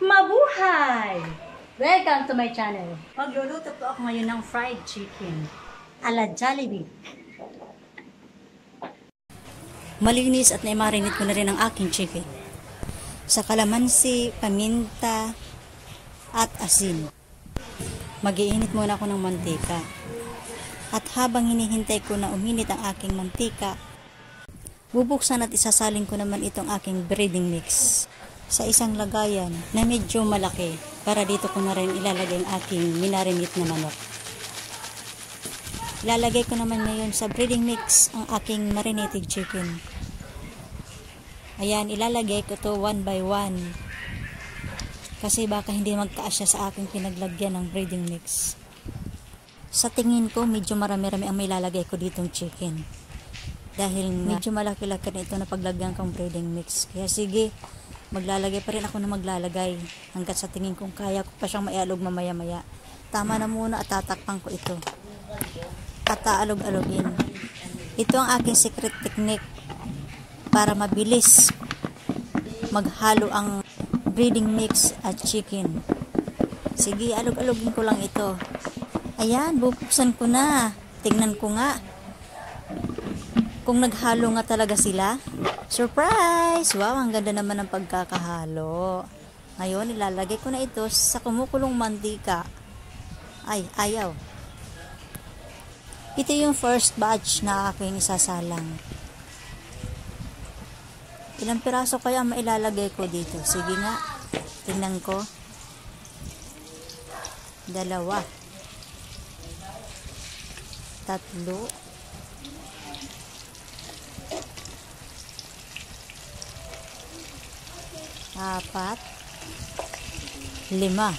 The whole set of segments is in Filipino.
Mabuhay! Welcome to my channel. Magluluto po ako ngayon ng fried chicken ala Jollibee. Malinis at naimarinate ko na rin ang aking chicken. Sa kalamansi, paminta, at asin. Magiinit muna ako ng mantika. At habang hinihintay ko na uminit ang aking mantika, bubuksan at isasalin ko naman itong aking breading mix sa isang lagayan na medyo malaki para dito ko na rin ilalagay ang aking minarinate na manok. Ilalagay ko naman ngayon sa breading mix ang aking marinated chicken. Ayan, ilalagay ko to one by one. Kasi baka hindi magkaasya sa aking pinaglagyan ng breading mix. Sa tingin ko, medyo marami-rami ang may lalagay ko ditong chicken. Dahil medyo malaki-laki na ito na paglagyan kong breading mix. Kaya sige, maglalagay pa rin ako na maglalagay hanggat sa tingin kong kaya ko pa siyang maialog mamaya maya tama na muna at tatakpan ko ito. At taalog-alogin ito ang aking secret technique para mabilis maghalo ang breeding mix at chicken. Sige alog-alogin ko lang ito. Ayan bubuksan ko na. Tingnan ko nga kung naghalo nga talaga sila Surprise! Wow, ang ganda naman ng pagkakahalo. Ngayon, ilalagay ko na ito sa kumukulong mantika. Ay, ayaw. Ito yung first batch na aking isasalang. Ilang piraso kaya mailalagay ko dito? Sige nga, tingnan ko. Dalawa. Tatlo. Apat, lima.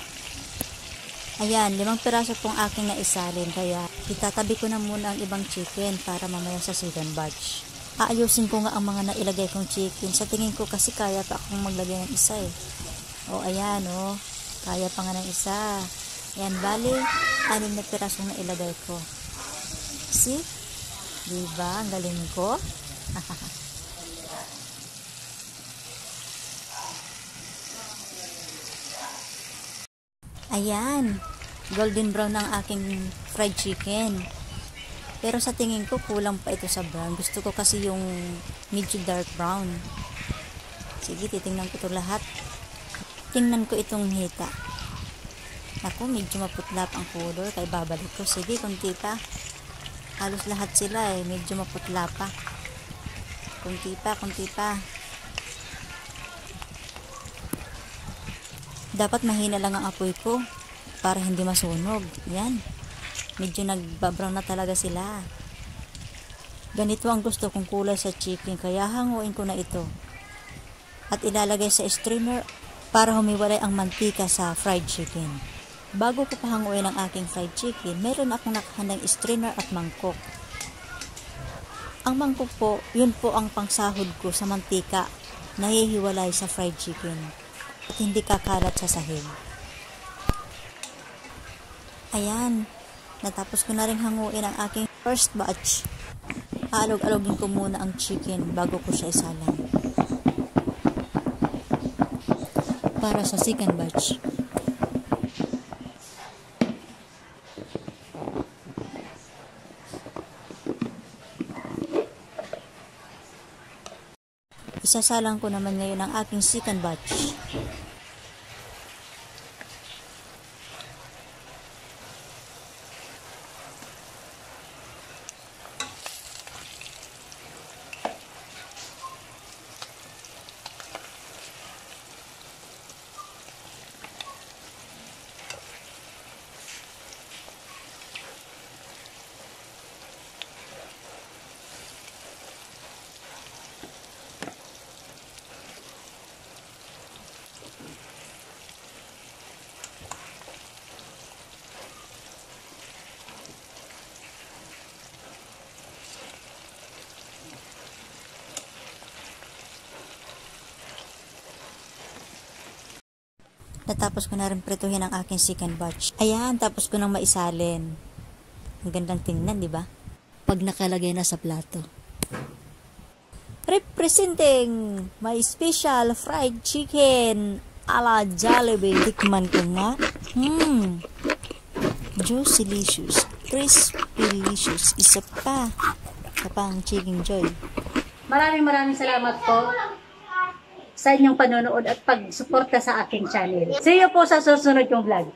Ayan, limang piraso pong aking naisalin. Kaya, itatabi ko na muna ang ibang chicken para mamaya sa second batch. Aayusin ko nga ang mga nailagay kong chicken. Sa tingin ko kasi kaya pa akong maglagay ng isa eh. O, ayan o. Oh. Kaya pa nga ng isa. Ayan, bali, anim na piraso na ilagay ko. See? Diba? Ang galing ko. Ayan, golden brown ang aking fried chicken. Pero sa tingin ko, kulang pa ito sa brown. Gusto ko kasi yung medyo dark brown. Sige, titingnan ko ito lahat. Tingnan ko itong hita. Ako, medyo maputlap ang color. Kaya babalik ko. Sige, kunti pa. Halos lahat sila eh. Medyo maputla pa. Kunti pa, kunti pa. Dapat mahina lang ang apoy ko para hindi masunog. Yan. Medyo nagbabrown na talaga sila. Ganito ang gusto kong kulay sa chicken kaya hanguin ko na ito. At ilalagay sa strainer para humiwalay ang mantika sa fried chicken. Bago ko pahanguin ang aking fried chicken, meron akong nakahandang strainer at mangkok. Ang mangkok po, yun po ang pangsahod ko sa mantika na hihiwalay sa fried chicken at hindi kakalat sa sahig. Ayan, natapos ko na rin hanguin ang aking first batch. Aalog-alogin ko muna ang chicken bago ko siya isalang. Para sa second batch. Isasalang ko naman ngayon ang aking second batch. Natapos ko na rin prituhin ang aking second batch. Ayan, tapos ko nang maisalin. Ang gandang tingnan, di ba? Pag nakalagay na sa plato. Representing my special fried chicken ala Jollibee. Tikman ko nga. Hmm. Juicylicious. Crispylicious. Isa pa. Isa pa ang chicken joy. Maraming maraming salamat po sa inyong panonood at pagsuporta sa aking channel. See you po sa susunod yung vlog.